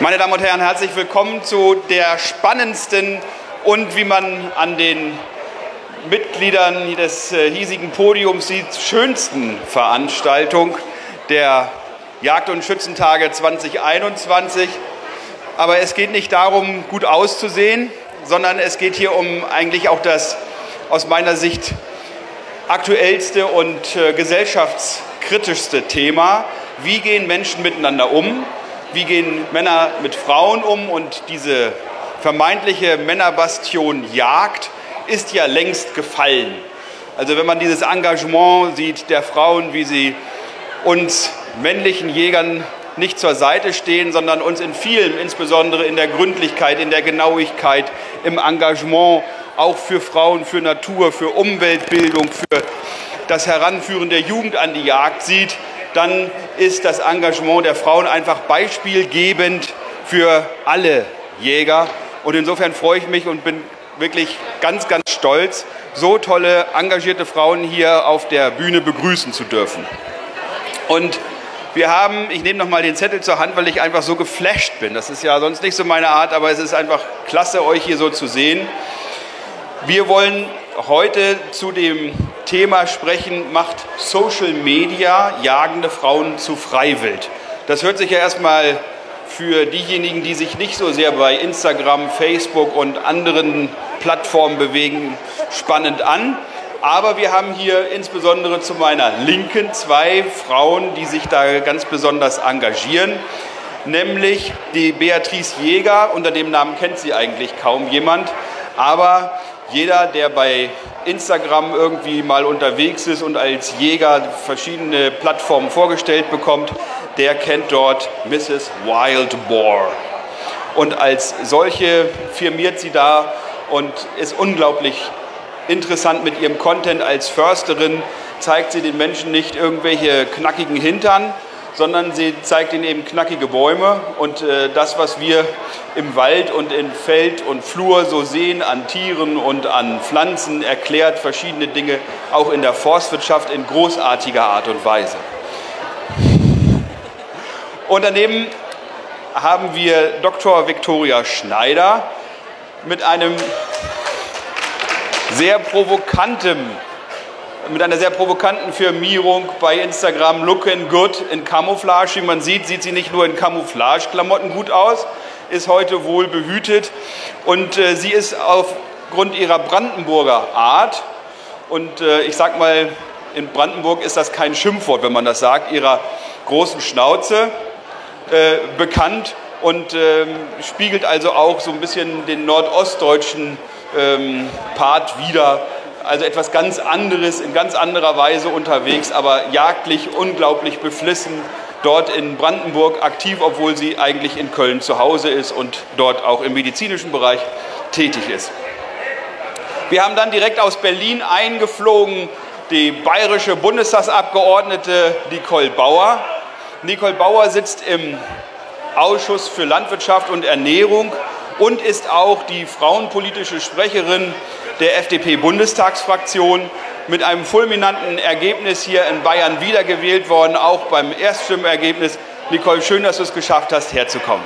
Meine Damen und Herren, herzlich willkommen zu der spannendsten und wie man an den Mitgliedern des äh, hiesigen Podiums sieht, schönsten Veranstaltung der Jagd- und Schützentage 2021. Aber es geht nicht darum, gut auszusehen, sondern es geht hier um eigentlich auch das aus meiner Sicht aktuellste und äh, gesellschaftskritischste Thema. Wie gehen Menschen miteinander um? Wie gehen Männer mit Frauen um? Und diese vermeintliche Männerbastion Jagd ist ja längst gefallen. Also wenn man dieses Engagement sieht der Frauen, wie sie uns männlichen Jägern nicht zur Seite stehen, sondern uns in vielen, insbesondere in der Gründlichkeit, in der Genauigkeit, im Engagement auch für Frauen, für Natur, für Umweltbildung, für das Heranführen der Jugend an die Jagd sieht, dann ist das Engagement der Frauen einfach beispielgebend für alle Jäger. Und insofern freue ich mich und bin wirklich ganz, ganz stolz, so tolle, engagierte Frauen hier auf der Bühne begrüßen zu dürfen. Und wir haben, ich nehme nochmal den Zettel zur Hand, weil ich einfach so geflasht bin. Das ist ja sonst nicht so meine Art, aber es ist einfach klasse, euch hier so zu sehen. Wir wollen heute zu dem Thema sprechen, macht Social Media jagende Frauen zu Freiwild. Das hört sich ja erstmal für diejenigen, die sich nicht so sehr bei Instagram, Facebook und anderen Plattformen bewegen, spannend an. Aber wir haben hier insbesondere zu meiner Linken zwei Frauen, die sich da ganz besonders engagieren, nämlich die Beatrice Jäger, unter dem Namen kennt sie eigentlich kaum jemand, aber jeder, der bei Instagram irgendwie mal unterwegs ist und als Jäger verschiedene Plattformen vorgestellt bekommt, der kennt dort Mrs. Wild Boar. Und als solche firmiert sie da und ist unglaublich interessant mit ihrem Content als Försterin. Zeigt sie den Menschen nicht irgendwelche knackigen Hintern, sondern sie zeigt ihnen eben knackige Bäume und äh, das, was wir im Wald und in Feld und Flur so sehen an Tieren und an Pflanzen, erklärt verschiedene Dinge auch in der Forstwirtschaft in großartiger Art und Weise. Und daneben haben wir Dr. Viktoria Schneider mit einem sehr provokantem mit einer sehr provokanten Firmierung bei Instagram Looking Good in Camouflage. Wie man sieht, sieht sie nicht nur in Camouflage-Klamotten gut aus, ist heute wohl behütet und äh, sie ist aufgrund ihrer Brandenburger Art und äh, ich sag mal, in Brandenburg ist das kein Schimpfwort, wenn man das sagt, ihrer großen Schnauze äh, bekannt und ähm, spiegelt also auch so ein bisschen den nordostdeutschen ähm, Part wider also etwas ganz anderes, in ganz anderer Weise unterwegs, aber jagdlich unglaublich beflissen, dort in Brandenburg aktiv, obwohl sie eigentlich in Köln zu Hause ist und dort auch im medizinischen Bereich tätig ist. Wir haben dann direkt aus Berlin eingeflogen die bayerische Bundestagsabgeordnete Nicole Bauer. Nicole Bauer sitzt im Ausschuss für Landwirtschaft und Ernährung und ist auch die frauenpolitische Sprecherin der FDP-Bundestagsfraktion mit einem fulminanten Ergebnis hier in Bayern wiedergewählt worden, auch beim Erststimmergebnis. Nicole, schön, dass du es geschafft hast, herzukommen.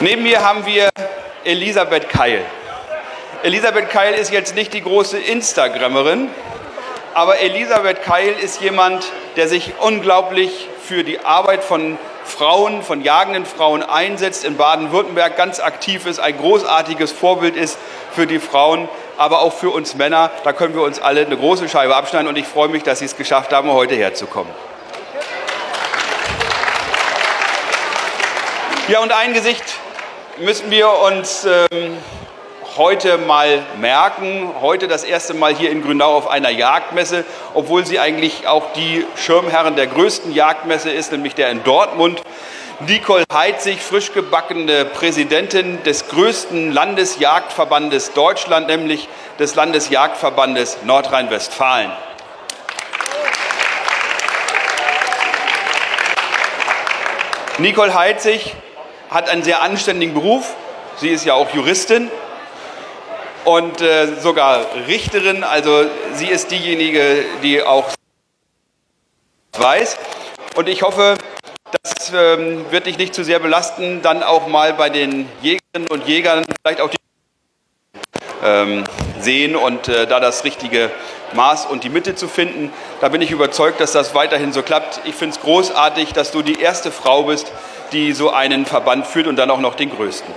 Neben mir haben wir Elisabeth Keil. Elisabeth Keil ist jetzt nicht die große Instagrammerin, aber Elisabeth Keil ist jemand, der sich unglaublich für die Arbeit von Frauen, von jagenden Frauen einsetzt, in Baden-Württemberg ganz aktiv ist, ein großartiges Vorbild ist für die Frauen, aber auch für uns Männer. Da können wir uns alle eine große Scheibe abschneiden und ich freue mich, dass Sie es geschafft haben, heute herzukommen. Ja, und ein Gesicht müssen wir uns ähm, heute mal merken. Heute das erste Mal hier in Grünau auf einer Jagdmesse, obwohl sie eigentlich auch die Schirmherrin der größten Jagdmesse ist, nämlich der in Dortmund. Nicole Heitzig, frisch gebackene Präsidentin des größten Landesjagdverbandes Deutschland, nämlich des Landesjagdverbandes Nordrhein-Westfalen. Nicole Heitzig hat einen sehr anständigen Beruf. Sie ist ja auch Juristin und äh, sogar Richterin. Also sie ist diejenige, die auch weiß. Und ich hoffe, das ähm, wird dich nicht zu sehr belasten, dann auch mal bei den Jägerinnen und Jägern vielleicht auch die ähm, sehen und äh, da das richtige Maß und die Mitte zu finden. Da bin ich überzeugt, dass das weiterhin so klappt. Ich finde es großartig, dass du die erste Frau bist, die so einen Verband führt und dann auch noch den größten.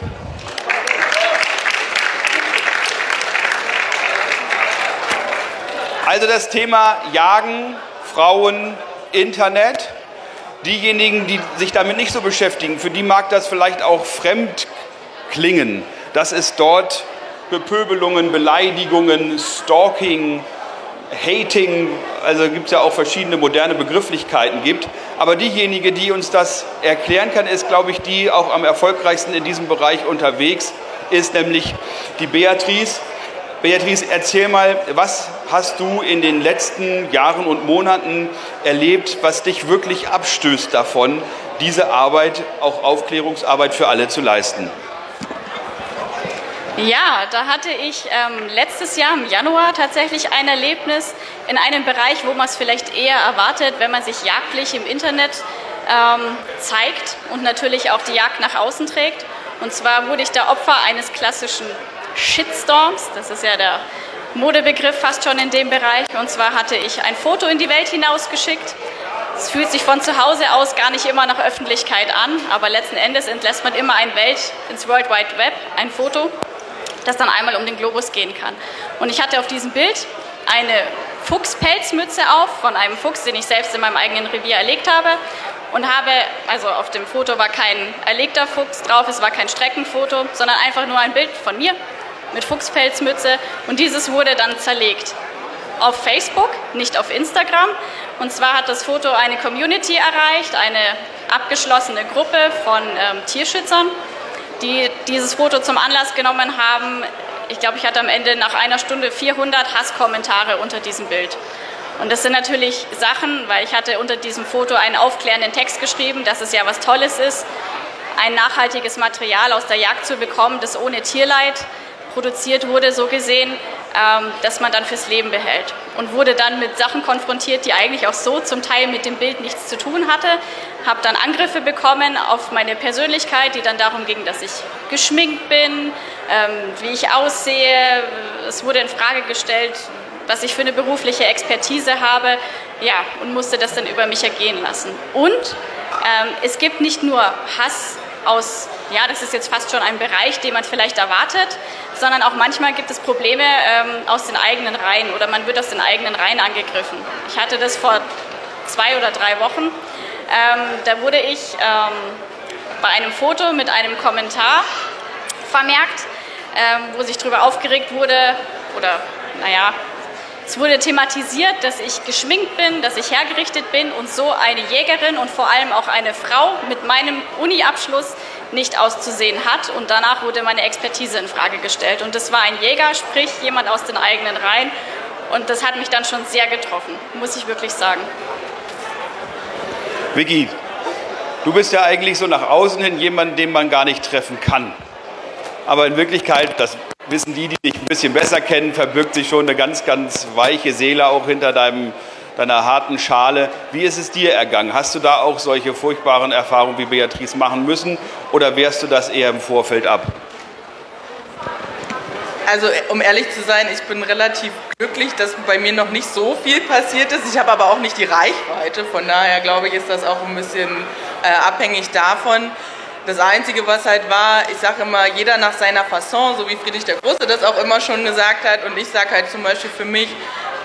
Also das Thema Jagen, Frauen, Internet. Diejenigen, die sich damit nicht so beschäftigen, für die mag das vielleicht auch fremd klingen, dass es dort Bepöbelungen, Beleidigungen, Stalking, Hating, also gibt es ja auch verschiedene moderne Begrifflichkeiten gibt. Aber diejenige, die uns das erklären kann, ist, glaube ich, die auch am erfolgreichsten in diesem Bereich unterwegs ist, nämlich die Beatrice. Beatrice, erzähl mal, was hast du in den letzten Jahren und Monaten erlebt, was dich wirklich abstößt davon, diese Arbeit, auch Aufklärungsarbeit für alle zu leisten? Ja, da hatte ich ähm, letztes Jahr im Januar tatsächlich ein Erlebnis in einem Bereich, wo man es vielleicht eher erwartet, wenn man sich jagdlich im Internet ähm, zeigt und natürlich auch die Jagd nach außen trägt. Und zwar wurde ich da Opfer eines klassischen Shitstorms. Das ist ja der Modebegriff fast schon in dem Bereich. Und zwar hatte ich ein Foto in die Welt hinausgeschickt. Es fühlt sich von zu Hause aus gar nicht immer nach Öffentlichkeit an, aber letzten Endes entlässt man immer ein Welt ins World Wide Web, ein Foto das dann einmal um den Globus gehen kann. Und ich hatte auf diesem Bild eine Fuchspelzmütze auf von einem Fuchs, den ich selbst in meinem eigenen Revier erlegt habe. Und habe, also auf dem Foto war kein erlegter Fuchs drauf, es war kein Streckenfoto, sondern einfach nur ein Bild von mir mit Fuchspelzmütze. Und dieses wurde dann zerlegt. Auf Facebook, nicht auf Instagram. Und zwar hat das Foto eine Community erreicht, eine abgeschlossene Gruppe von ähm, Tierschützern die dieses Foto zum Anlass genommen haben. Ich glaube, ich hatte am Ende nach einer Stunde 400 Hasskommentare unter diesem Bild. Und das sind natürlich Sachen, weil ich hatte unter diesem Foto einen aufklärenden Text geschrieben, dass es ja was Tolles ist, ein nachhaltiges Material aus der Jagd zu bekommen, das ohne Tierleid produziert wurde, so gesehen, ähm, dass man dann fürs Leben behält. Und wurde dann mit Sachen konfrontiert, die eigentlich auch so zum Teil mit dem Bild nichts zu tun hatte. Habe dann Angriffe bekommen auf meine Persönlichkeit, die dann darum ging, dass ich geschminkt bin, ähm, wie ich aussehe. Es wurde in Frage gestellt, was ich für eine berufliche Expertise habe. Ja, und musste das dann über mich ergehen lassen. Und ähm, es gibt nicht nur Hass aus, ja, das ist jetzt fast schon ein Bereich, den man vielleicht erwartet, sondern auch manchmal gibt es Probleme ähm, aus den eigenen Reihen oder man wird aus den eigenen Reihen angegriffen. Ich hatte das vor zwei oder drei Wochen. Ähm, da wurde ich ähm, bei einem Foto mit einem Kommentar vermerkt, ähm, wo sich darüber aufgeregt wurde, oder naja, es wurde thematisiert, dass ich geschminkt bin, dass ich hergerichtet bin und so eine Jägerin und vor allem auch eine Frau mit meinem Uni-Abschluss nicht auszusehen hat. Und danach wurde meine Expertise in Frage gestellt. Und das war ein Jäger, sprich jemand aus den eigenen Reihen. Und das hat mich dann schon sehr getroffen, muss ich wirklich sagen. Vicky, du bist ja eigentlich so nach außen hin jemand, den man gar nicht treffen kann. Aber in Wirklichkeit, das wissen die, die dich ein bisschen besser kennen, verbirgt sich schon eine ganz, ganz weiche Seele auch hinter deinem, deiner harten Schale. Wie ist es dir ergangen? Hast du da auch solche furchtbaren Erfahrungen wie Beatrice machen müssen oder wehrst du das eher im Vorfeld ab? Also um ehrlich zu sein, ich bin relativ glücklich, dass bei mir noch nicht so viel passiert ist. Ich habe aber auch nicht die Reichweite. Von daher glaube ich, ist das auch ein bisschen äh, abhängig davon. Das Einzige, was halt war, ich sage immer, jeder nach seiner Fasson, so wie Friedrich der Große das auch immer schon gesagt hat. Und ich sage halt zum Beispiel für mich,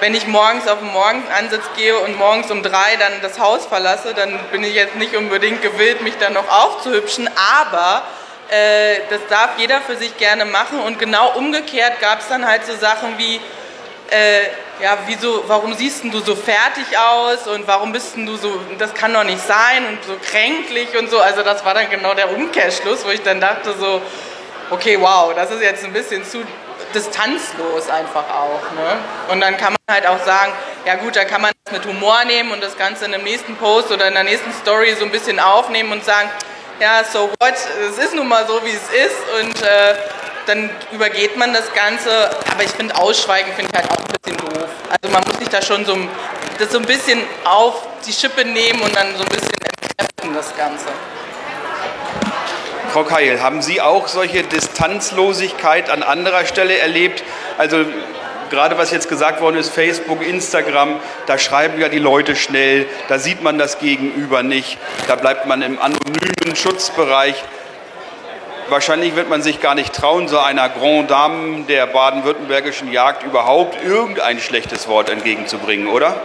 wenn ich morgens auf den Morgenansitz gehe und morgens um drei dann das Haus verlasse, dann bin ich jetzt nicht unbedingt gewillt, mich dann noch aufzuhübschen. Aber äh, das darf jeder für sich gerne machen. Und genau umgekehrt gab es dann halt so Sachen wie, äh, ja, wieso, warum siehst du so fertig aus und warum bist du so, das kann doch nicht sein und so kränklich und so. Also das war dann genau der Umkehrschluss, wo ich dann dachte so, okay, wow, das ist jetzt ein bisschen zu distanzlos einfach auch. Ne? Und dann kann man halt auch sagen, ja gut, da kann man das mit Humor nehmen und das Ganze in einem nächsten Post oder in der nächsten Story so ein bisschen aufnehmen und sagen, ja, so what, es ist nun mal so, wie es ist und äh, dann übergeht man das Ganze. Aber ich finde, Ausschweigen finde ich halt auch ein bisschen doof. Also man muss sich da schon so das so ein bisschen auf die Schippe nehmen und dann so ein bisschen entkräften das Ganze. Frau Keil, haben Sie auch solche Distanzlosigkeit an anderer Stelle erlebt? Also gerade was jetzt gesagt worden ist, Facebook, Instagram, da schreiben ja die Leute schnell, da sieht man das Gegenüber nicht, da bleibt man im anonymen Schutzbereich. Wahrscheinlich wird man sich gar nicht trauen, so einer Grand Dame der baden-württembergischen Jagd überhaupt irgendein schlechtes Wort entgegenzubringen, oder?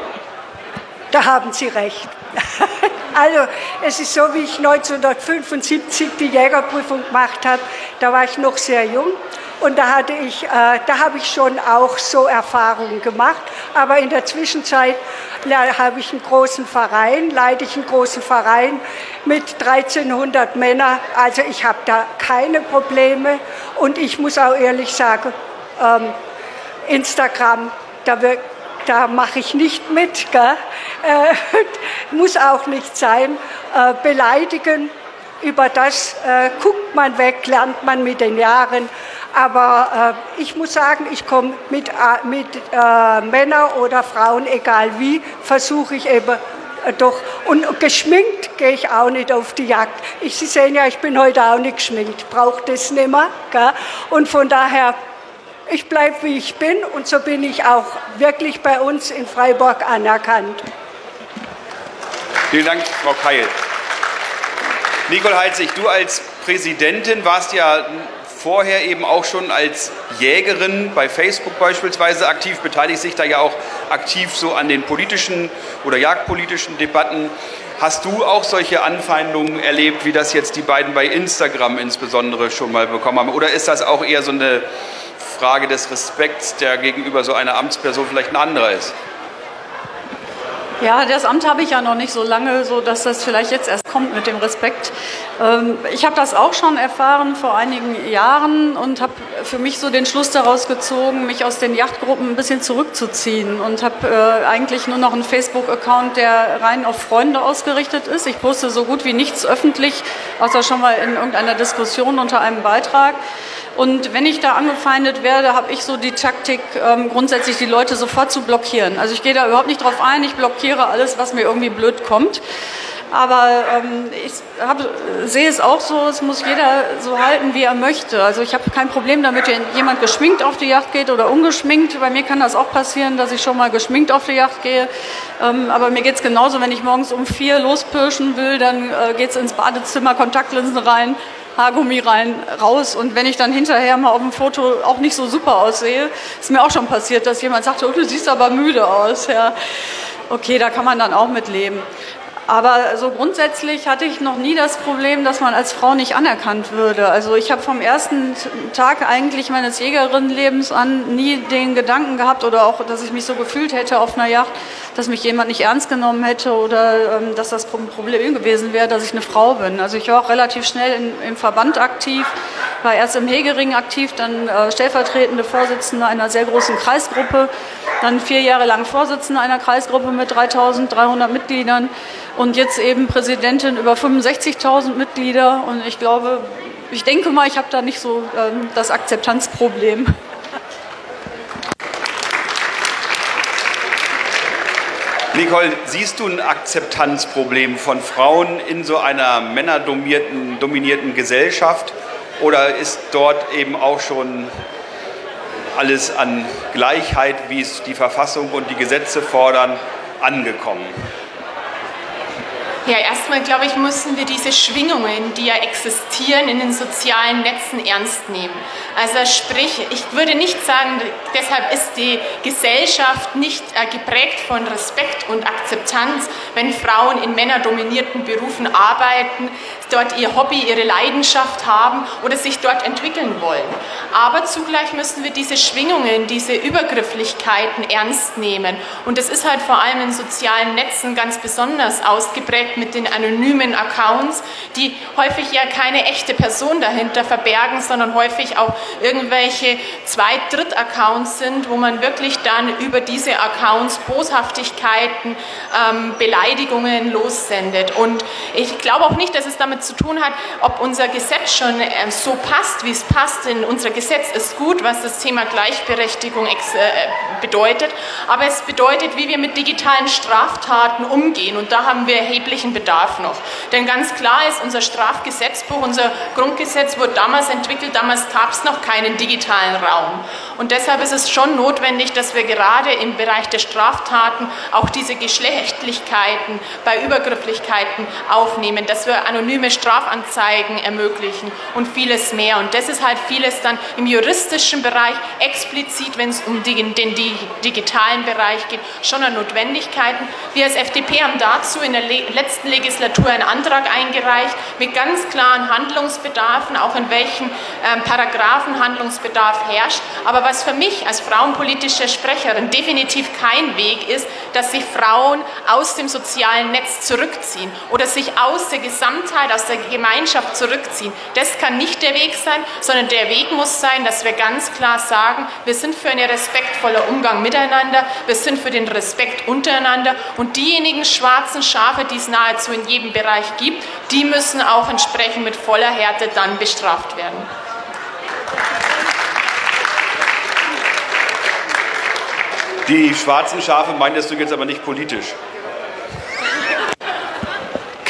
Da haben Sie recht. Also es ist so, wie ich 1975 die Jägerprüfung gemacht habe, da war ich noch sehr jung und da, hatte ich, äh, da habe ich schon auch so Erfahrungen gemacht. Aber in der Zwischenzeit habe ich einen großen Verein, leite ich einen großen Verein mit 1300 Männern. Also ich habe da keine Probleme. Und ich muss auch ehrlich sagen, ähm, Instagram, da, da mache ich nicht mit. Gell? Äh, muss auch nicht sein. Äh, beleidigen, über das äh, guckt man weg, lernt man mit den Jahren. Aber äh, ich muss sagen, ich komme mit, äh, mit äh, Männern oder Frauen, egal wie, versuche ich eben äh, doch. Und geschminkt gehe ich auch nicht auf die Jagd. Ich, Sie sehen ja, ich bin heute auch nicht geschminkt, brauche das nicht mehr. Gell? Und von daher, ich bleibe wie ich bin und so bin ich auch wirklich bei uns in Freiburg anerkannt. Vielen Dank, Frau Keil. Nicole Heitzig, du als Präsidentin warst ja vorher eben auch schon als Jägerin bei Facebook beispielsweise aktiv, beteiligt sich da ja auch aktiv so an den politischen oder jagdpolitischen Debatten. Hast du auch solche Anfeindungen erlebt, wie das jetzt die beiden bei Instagram insbesondere schon mal bekommen haben? Oder ist das auch eher so eine Frage des Respekts, der gegenüber so einer Amtsperson vielleicht ein anderer ist? Ja, das Amt habe ich ja noch nicht so lange, so dass das vielleicht jetzt erst kommt mit dem Respekt. Ähm, ich habe das auch schon erfahren vor einigen Jahren und habe für mich so den Schluss daraus gezogen, mich aus den Yachtgruppen ein bisschen zurückzuziehen und habe äh, eigentlich nur noch einen Facebook-Account, der rein auf Freunde ausgerichtet ist. Ich poste so gut wie nichts öffentlich, außer schon mal in irgendeiner Diskussion unter einem Beitrag. Und wenn ich da angefeindet werde, habe ich so die Taktik, ähm, grundsätzlich die Leute sofort zu blockieren. Also ich gehe da überhaupt nicht drauf ein, ich blockiere alles, was mir irgendwie blöd kommt. Aber ähm, ich hab, sehe es auch so, es muss jeder so halten, wie er möchte. Also ich habe kein Problem damit, wenn jemand geschminkt auf die Yacht geht oder ungeschminkt. Bei mir kann das auch passieren, dass ich schon mal geschminkt auf die Yacht gehe. Ähm, aber mir geht es genauso, wenn ich morgens um vier lospirschen will, dann äh, geht es ins Badezimmer, Kontaktlinsen rein Haargummi rein, raus. Und wenn ich dann hinterher mal auf dem Foto auch nicht so super aussehe, ist mir auch schon passiert, dass jemand sagte, oh, du siehst aber müde aus. Ja. Okay, da kann man dann auch mit leben. Aber so grundsätzlich hatte ich noch nie das Problem, dass man als Frau nicht anerkannt würde. Also ich habe vom ersten Tag eigentlich meines Jägerinnenlebens an nie den Gedanken gehabt oder auch, dass ich mich so gefühlt hätte auf einer Yacht, dass mich jemand nicht ernst genommen hätte oder ähm, dass das Problem gewesen wäre, dass ich eine Frau bin. Also ich war auch relativ schnell in, im Verband aktiv, war erst im Hegering aktiv, dann äh, stellvertretende Vorsitzende einer sehr großen Kreisgruppe, dann vier Jahre lang Vorsitzende einer Kreisgruppe mit 3300 Mitgliedern und jetzt eben Präsidentin über 65.000 Mitglieder. Und ich glaube, ich denke mal, ich habe da nicht so ähm, das Akzeptanzproblem. Nicole, siehst du ein Akzeptanzproblem von Frauen in so einer männerdominierten Gesellschaft? Oder ist dort eben auch schon alles an Gleichheit, wie es die Verfassung und die Gesetze fordern, angekommen? Ja, erstmal glaube ich, müssen wir diese Schwingungen, die ja existieren in den sozialen Netzen, ernst nehmen. Also sprich, ich würde nicht sagen, deshalb ist die Gesellschaft nicht äh, geprägt von Respekt und Akzeptanz, wenn Frauen in männerdominierten Berufen arbeiten, dort ihr Hobby, ihre Leidenschaft haben oder sich dort entwickeln wollen. Aber zugleich müssen wir diese Schwingungen, diese Übergrifflichkeiten ernst nehmen. Und das ist halt vor allem in sozialen Netzen ganz besonders ausgeprägt mit den anonymen Accounts, die häufig ja keine echte Person dahinter verbergen, sondern häufig auch irgendwelche Zweit-, Dritt-Accounts sind, wo man wirklich dann über diese Accounts Boshaftigkeiten, ähm, Beleidigungen lossendet. Und ich glaube auch nicht, dass es damit zu tun hat, ob unser Gesetz schon äh, so passt, wie es passt. Denn unser Gesetz ist gut, was das Thema Gleichberechtigung äh, bedeutet. Aber es bedeutet, wie wir mit digitalen Straftaten umgehen. Und da haben wir erheblichen Bedarf noch. Denn ganz klar ist, unser Strafgesetzbuch, unser Grundgesetz wurde damals entwickelt, damals gab es noch keinen digitalen Raum. Und deshalb ist es schon notwendig, dass wir gerade im Bereich der Straftaten auch diese Geschlechtlichkeiten bei Übergrifflichkeiten aufnehmen, dass wir anonyme Strafanzeigen ermöglichen und vieles mehr. Und das ist halt vieles dann im juristischen Bereich explizit, wenn es um den digitalen Bereich geht, schon eine Notwendigkeit. Wir als FDP haben dazu in der letzten Legislatur einen Antrag eingereicht mit ganz klaren Handlungsbedarfen, auch in welchen ähm, Paragraphen Handlungsbedarf herrscht. Aber was für mich als frauenpolitische Sprecherin definitiv kein Weg ist, dass sich Frauen aus dem sozialen Netz zurückziehen oder sich aus der Gesamtheit, aus der Gemeinschaft zurückziehen. Das kann nicht der Weg sein, sondern der Weg muss sein, dass wir ganz klar sagen, wir sind für einen respektvollen Umgang miteinander, wir sind für den Respekt untereinander und diejenigen schwarzen Schafe, die es nahezu in jedem Bereich gibt, die müssen auch entsprechend mit voller Härte dann bestraft werden. Die schwarzen Schafe meintest du jetzt aber nicht politisch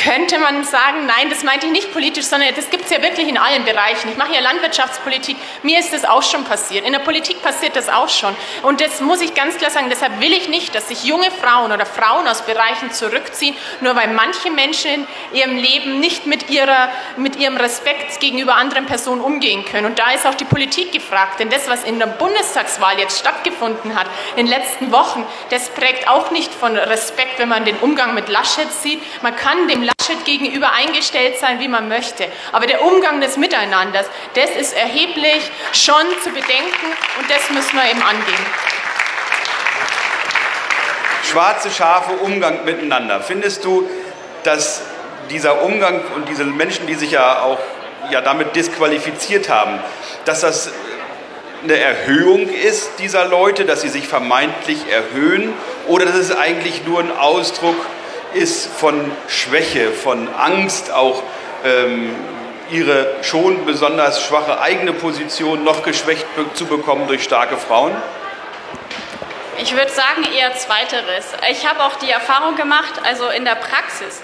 könnte man sagen, nein, das meinte ich nicht politisch, sondern das gibt es ja wirklich in allen Bereichen. Ich mache ja Landwirtschaftspolitik, mir ist das auch schon passiert. In der Politik passiert das auch schon. Und das muss ich ganz klar sagen, deshalb will ich nicht, dass sich junge Frauen oder Frauen aus Bereichen zurückziehen, nur weil manche Menschen in ihrem Leben nicht mit, ihrer, mit ihrem Respekt gegenüber anderen Personen umgehen können. Und da ist auch die Politik gefragt, denn das, was in der Bundestagswahl jetzt stattgefunden hat, in den letzten Wochen, das prägt auch nicht von Respekt, wenn man den Umgang mit Laschet sieht. Man kann dem Laschet gegenüber eingestellt sein, wie man möchte. Aber der Umgang des Miteinanders, das ist erheblich schon zu bedenken und das müssen wir eben angehen. Schwarze Schafe, Umgang miteinander. Findest du, dass dieser Umgang und diese Menschen, die sich ja auch ja, damit disqualifiziert haben, dass das eine Erhöhung ist dieser Leute, dass sie sich vermeintlich erhöhen oder dass es eigentlich nur ein Ausdruck ist von Schwäche, von Angst, auch ähm, ihre schon besonders schwache eigene Position noch geschwächt zu bekommen durch starke Frauen? Ich würde sagen eher zweiteres. Ich habe auch die Erfahrung gemacht, also in der Praxis,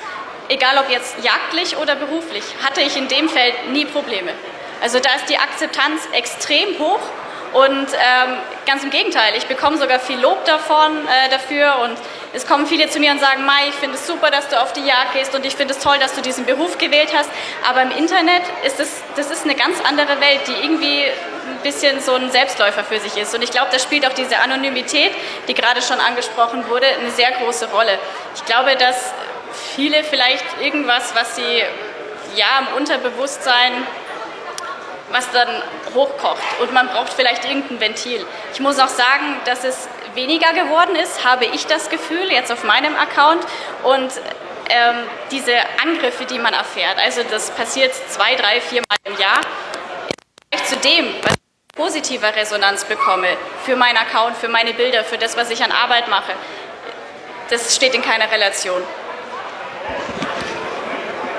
egal ob jetzt jagdlich oder beruflich, hatte ich in dem Feld nie Probleme. Also da ist die Akzeptanz extrem hoch und ähm, ganz im Gegenteil, ich bekomme sogar viel Lob davon, äh, dafür und es kommen viele zu mir und sagen, Mai, ich finde es super, dass du auf die Jagd gehst und ich finde es toll, dass du diesen Beruf gewählt hast. Aber im Internet ist es, das ist eine ganz andere Welt, die irgendwie ein bisschen so ein Selbstläufer für sich ist. Und ich glaube, da spielt auch diese Anonymität, die gerade schon angesprochen wurde, eine sehr große Rolle. Ich glaube, dass viele vielleicht irgendwas, was sie ja im Unterbewusstsein was dann hochkocht und man braucht vielleicht irgendein Ventil. Ich muss auch sagen, dass es weniger geworden ist, habe ich das Gefühl, jetzt auf meinem Account und ähm, diese Angriffe, die man erfährt, also das passiert zwei, drei, vier Mal im Jahr, zu dem, was ich positiver Resonanz bekomme für meinen Account, für meine Bilder, für das, was ich an Arbeit mache, das steht in keiner Relation.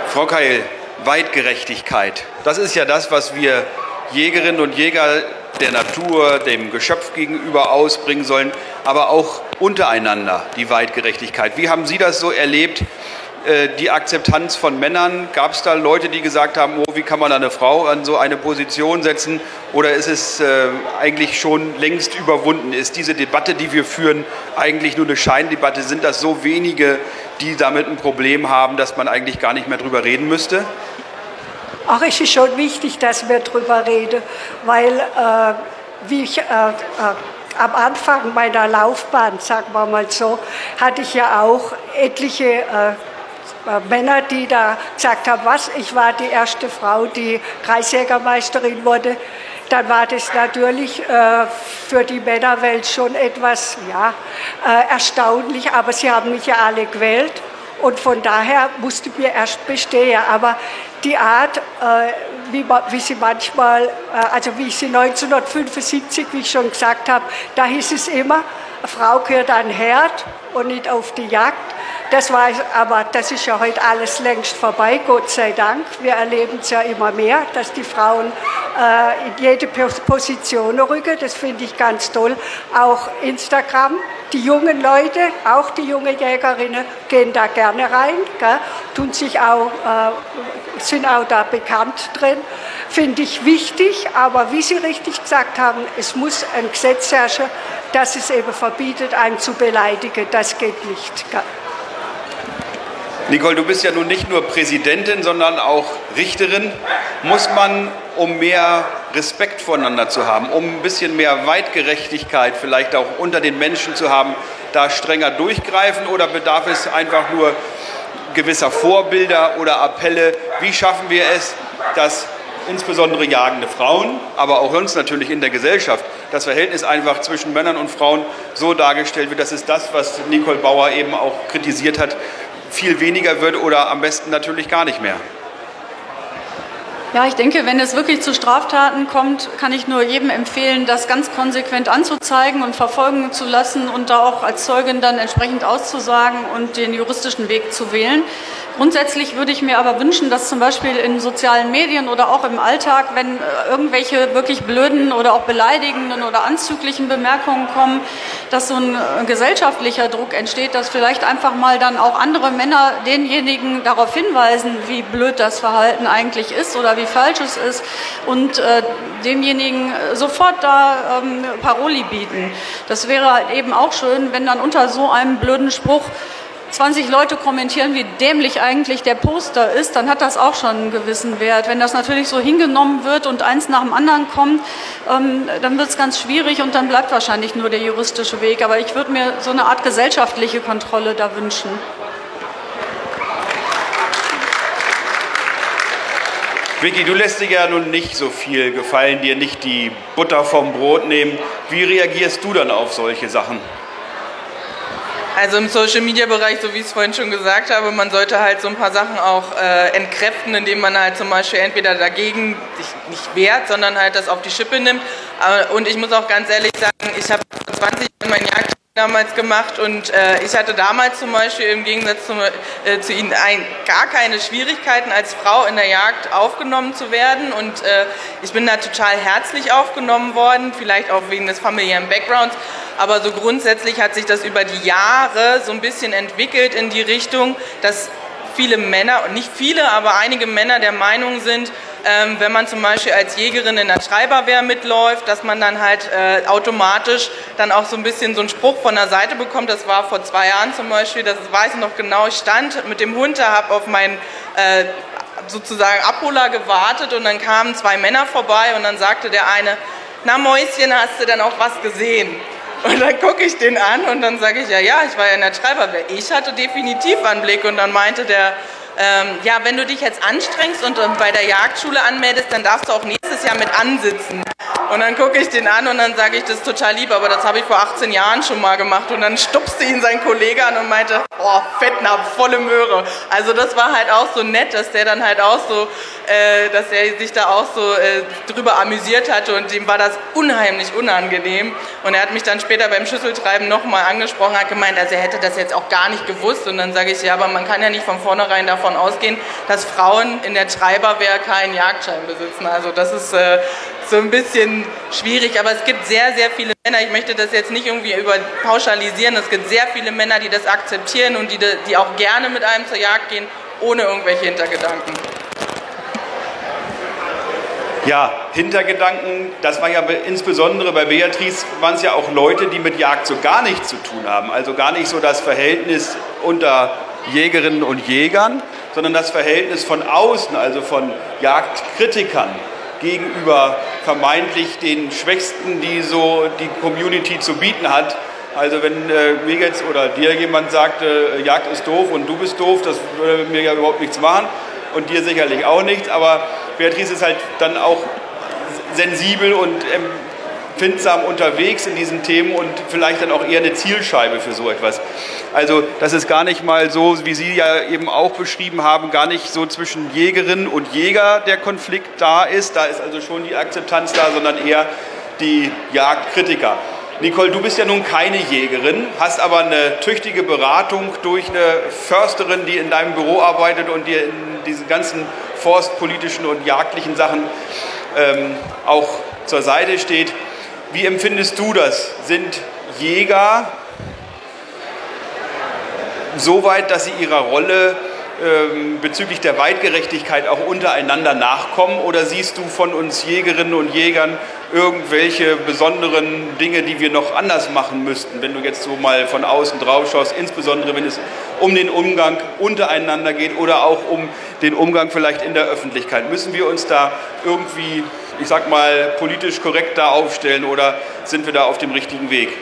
Frau Keil, Weitgerechtigkeit. Das ist ja das, was wir Jägerinnen und Jäger der Natur, dem Geschöpf gegenüber ausbringen sollen, aber auch untereinander die Weitgerechtigkeit. Wie haben Sie das so erlebt? Äh, die Akzeptanz von Männern, gab es da Leute, die gesagt haben, oh, wie kann man eine Frau an so eine Position setzen? Oder ist es äh, eigentlich schon längst überwunden? Ist diese Debatte, die wir führen, eigentlich nur eine Scheindebatte? Sind das so wenige, die damit ein Problem haben, dass man eigentlich gar nicht mehr drüber reden müsste? Ach, es ist schon wichtig, dass wir drüber reden, weil äh, wie ich äh, äh, am Anfang meiner Laufbahn, sagen wir mal so, hatte ich ja auch etliche äh, Männer, die da gesagt haben, was, ich war die erste Frau, die Kreisjägermeisterin wurde. Dann war das natürlich äh, für die Männerwelt schon etwas ja, erstaunlich, aber sie haben mich ja alle gewählt Und von daher musste mir erst bestehen. Aber die Art, äh, wie, wie, sie manchmal, äh, also wie ich sie 1975, wie ich schon gesagt habe, da hieß es immer, Frau gehört an den Herd und nicht auf die Jagd. Das war, aber das ist ja heute alles längst vorbei, Gott sei Dank. Wir erleben es ja immer mehr, dass die Frauen äh, in jede Position rücken. Das finde ich ganz toll. Auch Instagram, die jungen Leute, auch die jungen Jägerinnen, gehen da gerne rein, gell, tun sich auch, äh, sind auch da bekannt drin. Finde ich wichtig, aber wie Sie richtig gesagt haben, es muss ein Gesetz herrschen, das es eben verbietet, einen zu beleidigen. Das geht nicht. Gell. Nicole, du bist ja nun nicht nur Präsidentin, sondern auch Richterin. Muss man, um mehr Respekt voneinander zu haben, um ein bisschen mehr Weitgerechtigkeit vielleicht auch unter den Menschen zu haben, da strenger durchgreifen oder bedarf es einfach nur gewisser Vorbilder oder Appelle? Wie schaffen wir es, dass insbesondere jagende Frauen, aber auch uns natürlich in der Gesellschaft, das Verhältnis einfach zwischen Männern und Frauen so dargestellt wird. Das ist das, was Nicole Bauer eben auch kritisiert hat, viel weniger wird oder am besten natürlich gar nicht mehr. Ja, ich denke, wenn es wirklich zu Straftaten kommt, kann ich nur jedem empfehlen, das ganz konsequent anzuzeigen und verfolgen zu lassen und da auch als Zeugin dann entsprechend auszusagen und den juristischen Weg zu wählen. Grundsätzlich würde ich mir aber wünschen, dass zum Beispiel in sozialen Medien oder auch im Alltag, wenn äh, irgendwelche wirklich blöden oder auch beleidigenden oder anzüglichen Bemerkungen kommen, dass so ein äh, gesellschaftlicher Druck entsteht, dass vielleicht einfach mal dann auch andere Männer denjenigen darauf hinweisen, wie blöd das Verhalten eigentlich ist oder wie falsch es ist und äh, demjenigen sofort da ähm, Paroli bieten. Das wäre halt eben auch schön, wenn dann unter so einem blöden Spruch 20 Leute kommentieren, wie dämlich eigentlich der Poster ist, dann hat das auch schon einen gewissen Wert. Wenn das natürlich so hingenommen wird und eins nach dem anderen kommt, ähm, dann wird es ganz schwierig und dann bleibt wahrscheinlich nur der juristische Weg. Aber ich würde mir so eine Art gesellschaftliche Kontrolle da wünschen. Vicky, du lässt dir ja nun nicht so viel gefallen, dir nicht die Butter vom Brot nehmen. Wie reagierst du dann auf solche Sachen? Also im Social Media Bereich, so wie ich es vorhin schon gesagt habe, man sollte halt so ein paar Sachen auch äh, entkräften, indem man halt zum Beispiel entweder dagegen sich nicht wehrt, sondern halt das auf die Schippe nimmt. Und ich muss auch ganz ehrlich sagen, ich habe 20 Jahre mein Jagd damals gemacht und äh, ich hatte damals zum Beispiel im Gegensatz zum, äh, zu Ihnen ein, gar keine Schwierigkeiten als Frau in der Jagd aufgenommen zu werden und äh, ich bin da total herzlich aufgenommen worden, vielleicht auch wegen des familiären Backgrounds, aber so grundsätzlich hat sich das über die Jahre so ein bisschen entwickelt in die Richtung, dass viele Männer, und nicht viele, aber einige Männer der Meinung sind, ähm, wenn man zum Beispiel als Jägerin in der Schreiberwehr mitläuft, dass man dann halt äh, automatisch dann auch so ein bisschen so einen Spruch von der Seite bekommt. Das war vor zwei Jahren zum Beispiel, das weiß ich noch genau, ich stand mit dem Hund da, habe auf meinen äh, sozusagen Abholer gewartet und dann kamen zwei Männer vorbei und dann sagte der eine, na Mäuschen, hast du denn auch was gesehen? Und dann gucke ich den an und dann sage ich, ja, ja, ich war ja in der Schreiberwehr. Ich hatte definitiv einen Blick und dann meinte der, ähm, ja, wenn du dich jetzt anstrengst und bei der Jagdschule anmeldest, dann darfst du auch nächstes Jahr mit ansitzen. Und dann gucke ich den an und dann sage ich, das ist total lieb, aber das habe ich vor 18 Jahren schon mal gemacht. Und dann stupste ihn sein Kollege an und meinte, oh, Fettnapf, volle Möhre. Also das war halt auch so nett, dass der dann halt auch so, äh, dass er sich da auch so äh, drüber amüsiert hatte und ihm war das unheimlich unangenehm. Und er hat mich dann später beim Schüsseltreiben nochmal angesprochen, hat gemeint, also er hätte das jetzt auch gar nicht gewusst. Und dann sage ich, ja, aber man kann ja nicht von vornherein davon ausgehen, dass Frauen in der Treiberwehr keinen Jagdschein besitzen. Also das ist äh, so ein bisschen schwierig, aber es gibt sehr, sehr viele Männer, ich möchte das jetzt nicht irgendwie über pauschalisieren, es gibt sehr viele Männer, die das akzeptieren und die, die auch gerne mit einem zur Jagd gehen, ohne irgendwelche Hintergedanken. Ja, Hintergedanken, das war ja insbesondere bei Beatrice, waren es ja auch Leute, die mit Jagd so gar nichts zu tun haben. Also gar nicht so das Verhältnis unter Jägerinnen und Jägern, sondern das Verhältnis von außen, also von Jagdkritikern gegenüber vermeintlich den Schwächsten, die so die Community zu bieten hat. Also wenn äh, mir jetzt oder dir jemand sagt, äh, Jagd ist doof und du bist doof, das würde mir ja überhaupt nichts machen und dir sicherlich auch nichts, aber Beatrice ist halt dann auch sensibel und ähm, empfindsam unterwegs in diesen Themen und vielleicht dann auch eher eine Zielscheibe für so etwas. Also das ist gar nicht mal so, wie Sie ja eben auch beschrieben haben, gar nicht so zwischen Jägerin und Jäger der Konflikt da ist. Da ist also schon die Akzeptanz da, sondern eher die Jagdkritiker. Nicole, du bist ja nun keine Jägerin, hast aber eine tüchtige Beratung durch eine Försterin, die in deinem Büro arbeitet und dir in diesen ganzen forstpolitischen und jagdlichen Sachen ähm, auch zur Seite steht. Wie empfindest du das? Sind Jäger so weit, dass sie ihrer Rolle ähm, bezüglich der Weitgerechtigkeit auch untereinander nachkommen? Oder siehst du von uns Jägerinnen und Jägern irgendwelche besonderen Dinge, die wir noch anders machen müssten, wenn du jetzt so mal von außen drauf schaust, insbesondere wenn es um den Umgang untereinander geht oder auch um den Umgang vielleicht in der Öffentlichkeit? Müssen wir uns da irgendwie, ich sag mal, politisch korrekt da aufstellen oder sind wir da auf dem richtigen Weg?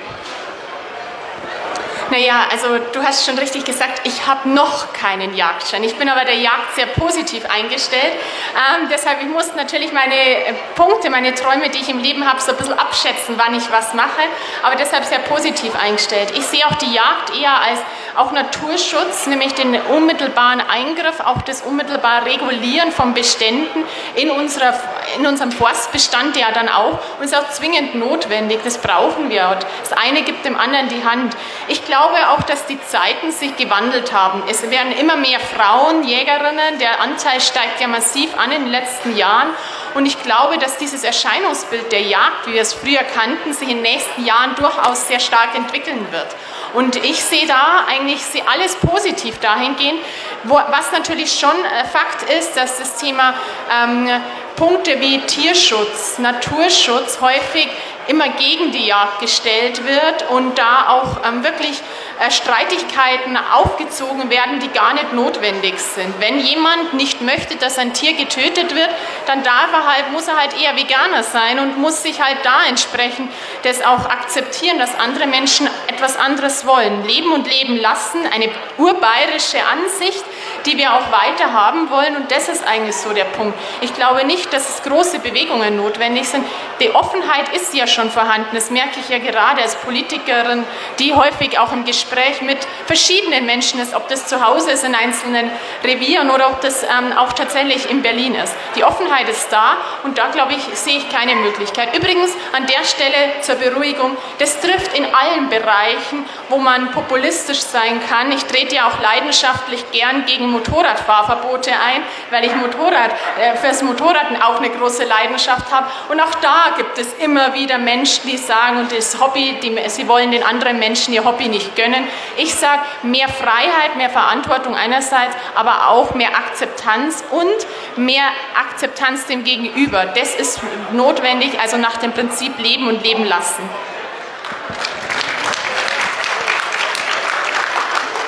Naja, also du hast schon richtig gesagt, ich habe noch keinen Jagdschein. Ich bin aber der Jagd sehr positiv eingestellt. Ähm, deshalb, ich muss natürlich meine äh, Punkte, meine Träume, die ich im Leben habe, so ein bisschen abschätzen, wann ich was mache. Aber deshalb sehr positiv eingestellt. Ich sehe auch die Jagd eher als auch Naturschutz, nämlich den unmittelbaren Eingriff, auch das unmittelbare Regulieren von Beständen in, unserer, in unserem Forstbestand ja dann auch. Und ist auch zwingend notwendig, das brauchen wir. Und das eine gibt dem anderen die Hand. Ich glaube auch, dass die Zeiten sich gewandelt haben. Es werden immer mehr Frauen, Jägerinnen, der Anteil steigt ja massiv an in den letzten Jahren. Und ich glaube, dass dieses Erscheinungsbild der Jagd, wie wir es früher kannten, sich in den nächsten Jahren durchaus sehr stark entwickeln wird. Und ich sehe da eigentlich sehe alles positiv dahingehend, wo, was natürlich schon äh, Fakt ist, dass das Thema ähm, Punkte wie Tierschutz, Naturschutz häufig immer gegen die Jagd gestellt wird und da auch ähm, wirklich äh, Streitigkeiten aufgezogen werden, die gar nicht notwendig sind. Wenn jemand nicht möchte, dass ein Tier getötet wird, dann darf er halt, muss er halt eher Veganer sein und muss sich halt da entsprechend das auch akzeptieren, dass andere Menschen etwas anderes wollen. Leben und leben lassen, eine urbayerische Ansicht, die wir auch weiter haben wollen und das ist eigentlich so der Punkt. Ich glaube nicht, dass es große Bewegungen notwendig sind. Die Offenheit ist ja schon vorhanden, das merke ich ja gerade als Politikerin, die häufig auch im Gespräch mit verschiedenen Menschen ist, ob das zu Hause ist in einzelnen Revieren oder ob das ähm, auch tatsächlich in Berlin ist. Die Offenheit ist da und da, glaube ich, sehe ich keine Möglichkeit. Übrigens an der Stelle zur Beruhigung, das trifft in allen Bereichen, wo man populistisch sein kann. Ich trete ja auch leidenschaftlich gern gegen Motorradfahrverbote ein, weil ich Motorrad, äh, fürs Motorrad auch eine große Leidenschaft habe. Und auch da gibt es immer wieder Menschen, die sagen, und das Hobby, die, sie wollen den anderen Menschen ihr Hobby nicht gönnen. Ich sage mehr Freiheit, mehr Verantwortung einerseits, aber auch mehr Akzeptanz und mehr Akzeptanz dem Gegenüber. Das ist notwendig, also nach dem Prinzip Leben und Leben lassen.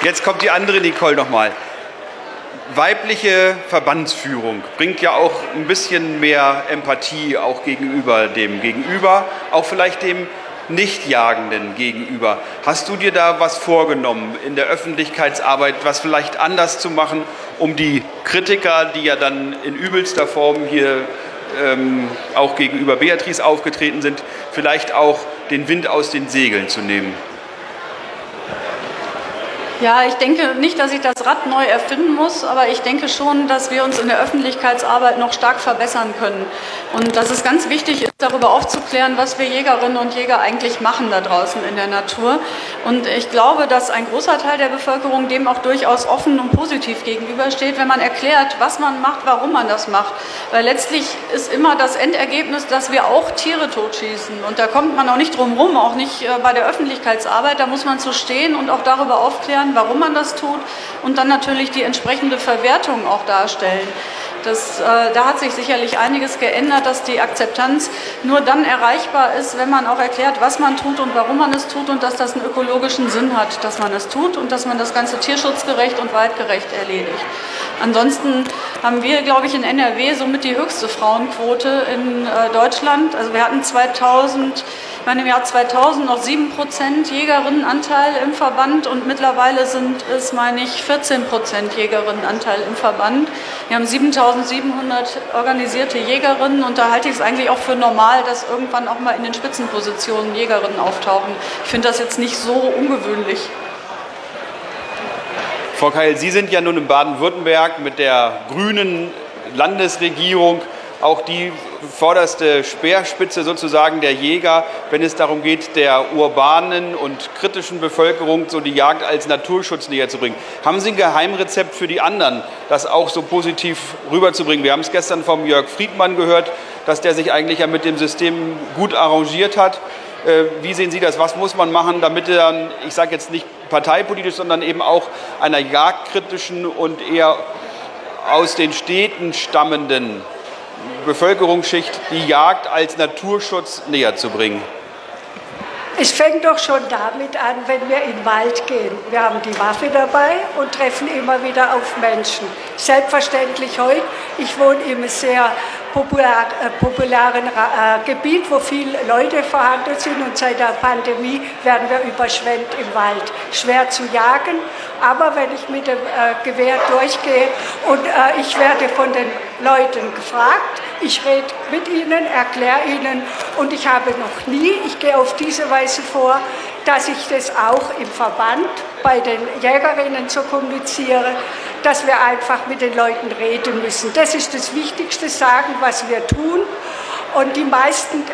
Jetzt kommt die andere Nicole nochmal. Weibliche Verbandsführung bringt ja auch ein bisschen mehr Empathie auch gegenüber dem Gegenüber, auch vielleicht dem Nichtjagenden gegenüber. Hast du dir da was vorgenommen in der Öffentlichkeitsarbeit, was vielleicht anders zu machen, um die Kritiker, die ja dann in übelster Form hier ähm, auch gegenüber Beatrice aufgetreten sind, vielleicht auch den Wind aus den Segeln zu nehmen? Ja, ich denke nicht, dass ich das Rad neu erfinden muss, aber ich denke schon, dass wir uns in der Öffentlichkeitsarbeit noch stark verbessern können. Und dass es ganz wichtig ist, darüber aufzuklären, was wir Jägerinnen und Jäger eigentlich machen da draußen in der Natur. Und ich glaube, dass ein großer Teil der Bevölkerung dem auch durchaus offen und positiv gegenübersteht, wenn man erklärt, was man macht, warum man das macht. Weil letztlich ist immer das Endergebnis, dass wir auch Tiere totschießen. Und da kommt man auch nicht drum rum, auch nicht äh, bei der Öffentlichkeitsarbeit. Da muss man zu stehen und auch darüber aufklären, erklären, warum man das tut und dann natürlich die entsprechende Verwertung auch darstellen. Das, äh, da hat sich sicherlich einiges geändert, dass die Akzeptanz nur dann erreichbar ist, wenn man auch erklärt, was man tut und warum man es tut und dass das einen ökologischen Sinn hat, dass man es tut und dass man das Ganze tierschutzgerecht und waldgerecht erledigt. Ansonsten haben wir, glaube ich, in NRW somit die höchste Frauenquote in äh, Deutschland. Also wir hatten 2000 meine, im Jahr 2000 noch 7 Prozent Jägerinnenanteil im Verband und mittlerweile sind es, meine ich, 14 Prozent Jägerinnenanteil im Verband. Wir haben 7700 organisierte Jägerinnen und da halte ich es eigentlich auch für normal, dass irgendwann auch mal in den Spitzenpositionen Jägerinnen auftauchen. Ich finde das jetzt nicht so ungewöhnlich. Frau Keil, Sie sind ja nun in Baden-Württemberg mit der grünen Landesregierung auch die vorderste Speerspitze sozusagen der Jäger, wenn es darum geht, der urbanen und kritischen Bevölkerung so die Jagd als Naturschutz näher zu bringen. Haben Sie ein Geheimrezept für die anderen, das auch so positiv rüberzubringen? Wir haben es gestern vom Jörg Friedmann gehört, dass der sich eigentlich ja mit dem System gut arrangiert hat. Äh, wie sehen Sie das? Was muss man machen, damit er, ich sage jetzt nicht parteipolitisch, sondern eben auch einer jagdkritischen und eher aus den Städten stammenden Bevölkerungsschicht die Jagd als Naturschutz näher zu bringen? Es fängt doch schon damit an, wenn wir in den Wald gehen. Wir haben die Waffe dabei und treffen immer wieder auf Menschen. Selbstverständlich heute, ich wohne im sehr populär, äh, populären äh, Gebiet, wo viele Leute vorhanden sind. Und seit der Pandemie werden wir überschwemmt im Wald. Schwer zu jagen, aber wenn ich mit dem äh, Gewehr durchgehe und äh, ich werde von den Leuten gefragt, ich rede mit ihnen, erkläre ihnen. Und ich habe noch nie, ich gehe auf diese Weise vor, dass ich das auch im Verband bei den Jägerinnen so kommuniziere, dass wir einfach mit den Leuten reden müssen. Das ist das Wichtigste, sagen, was wir tun. Und die meisten, äh,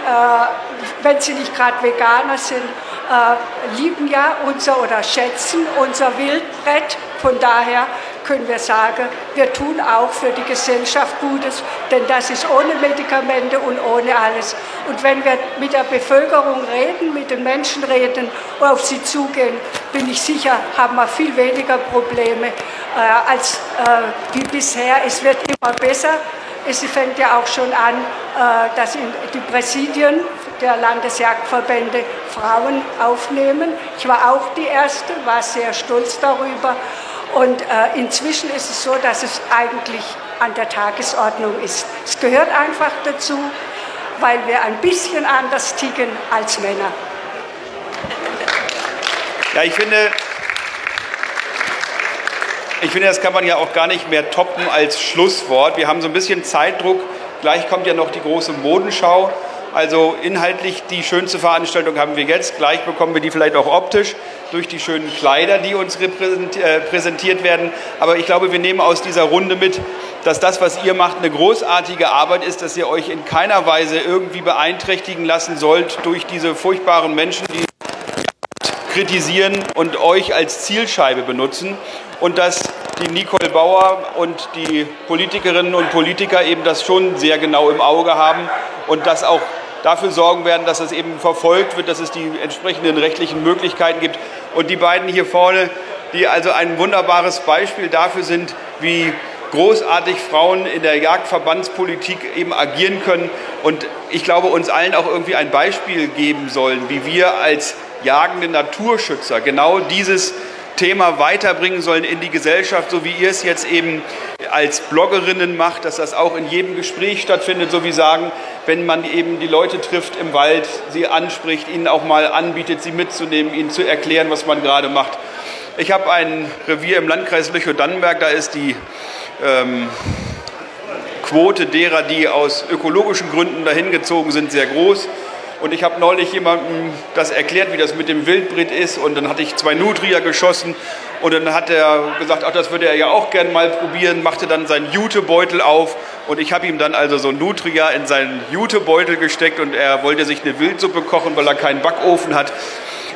wenn sie nicht gerade Veganer sind, äh, lieben ja unser oder schätzen unser Wildbrett. Von daher können wir sagen, wir tun auch für die Gesellschaft Gutes, denn das ist ohne Medikamente und ohne alles. Und wenn wir mit der Bevölkerung reden, mit den Menschen reden und auf sie zugehen, bin ich sicher, haben wir viel weniger Probleme äh, als äh, wie bisher. Es wird immer besser. Es fängt ja auch schon an, äh, dass die Präsidien der Landesjagdverbände Frauen aufnehmen. Ich war auch die Erste, war sehr stolz darüber. Und äh, inzwischen ist es so, dass es eigentlich an der Tagesordnung ist. Es gehört einfach dazu, weil wir ein bisschen anders ticken als Männer. Ja, ich finde, ich finde, das kann man ja auch gar nicht mehr toppen als Schlusswort. Wir haben so ein bisschen Zeitdruck. Gleich kommt ja noch die große Modenschau. Also inhaltlich die schönste Veranstaltung haben wir jetzt. Gleich bekommen wir die vielleicht auch optisch durch die schönen Kleider, die uns äh, präsentiert werden. Aber ich glaube, wir nehmen aus dieser Runde mit, dass das, was ihr macht, eine großartige Arbeit ist, dass ihr euch in keiner Weise irgendwie beeinträchtigen lassen sollt durch diese furchtbaren Menschen, die kritisieren und euch als Zielscheibe benutzen und dass die Nicole Bauer und die Politikerinnen und Politiker eben das schon sehr genau im Auge haben und das auch dafür sorgen werden, dass es eben verfolgt wird, dass es die entsprechenden rechtlichen Möglichkeiten gibt. Und die beiden hier vorne, die also ein wunderbares Beispiel dafür sind, wie großartig Frauen in der Jagdverbandspolitik eben agieren können und ich glaube uns allen auch irgendwie ein Beispiel geben sollen, wie wir als jagende Naturschützer genau dieses Thema weiterbringen sollen in die Gesellschaft, so wie ihr es jetzt eben als Bloggerinnen macht, dass das auch in jedem Gespräch stattfindet, so wie sagen, wenn man eben die Leute trifft im Wald, sie anspricht, ihnen auch mal anbietet, sie mitzunehmen, ihnen zu erklären, was man gerade macht. Ich habe ein Revier im Landkreis Lüchow-Dannenberg, da ist die ähm, Quote derer, die aus ökologischen Gründen dahin gezogen sind, sehr groß. Und ich habe neulich jemandem das erklärt, wie das mit dem Wildbrit ist. Und dann hatte ich zwei Nutrier geschossen. Und dann hat er gesagt, ach, das würde er ja auch gern mal probieren. Machte dann seinen Jutebeutel auf. Und ich habe ihm dann also so Nutria in seinen Jutebeutel gesteckt. Und er wollte sich eine Wildsuppe kochen, weil er keinen Backofen hat.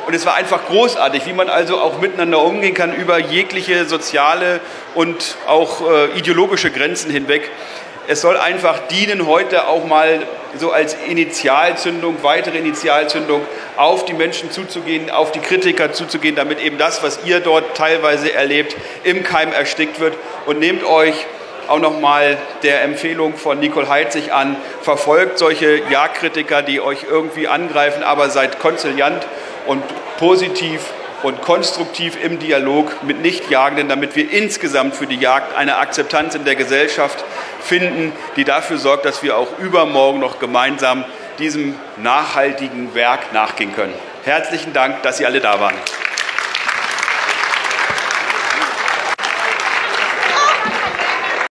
Und es war einfach großartig, wie man also auch miteinander umgehen kann über jegliche soziale und auch äh, ideologische Grenzen hinweg. Es soll einfach dienen, heute auch mal so als Initialzündung, weitere Initialzündung auf die Menschen zuzugehen, auf die Kritiker zuzugehen, damit eben das, was ihr dort teilweise erlebt, im Keim erstickt wird. Und nehmt euch auch nochmal der Empfehlung von Nicole Heitzig an, verfolgt solche Ja-Kritiker, die euch irgendwie angreifen, aber seid konziliant und positiv und konstruktiv im Dialog mit Nichtjagenden, damit wir insgesamt für die Jagd eine Akzeptanz in der Gesellschaft finden, die dafür sorgt, dass wir auch übermorgen noch gemeinsam diesem nachhaltigen Werk nachgehen können. Herzlichen Dank, dass Sie alle da waren.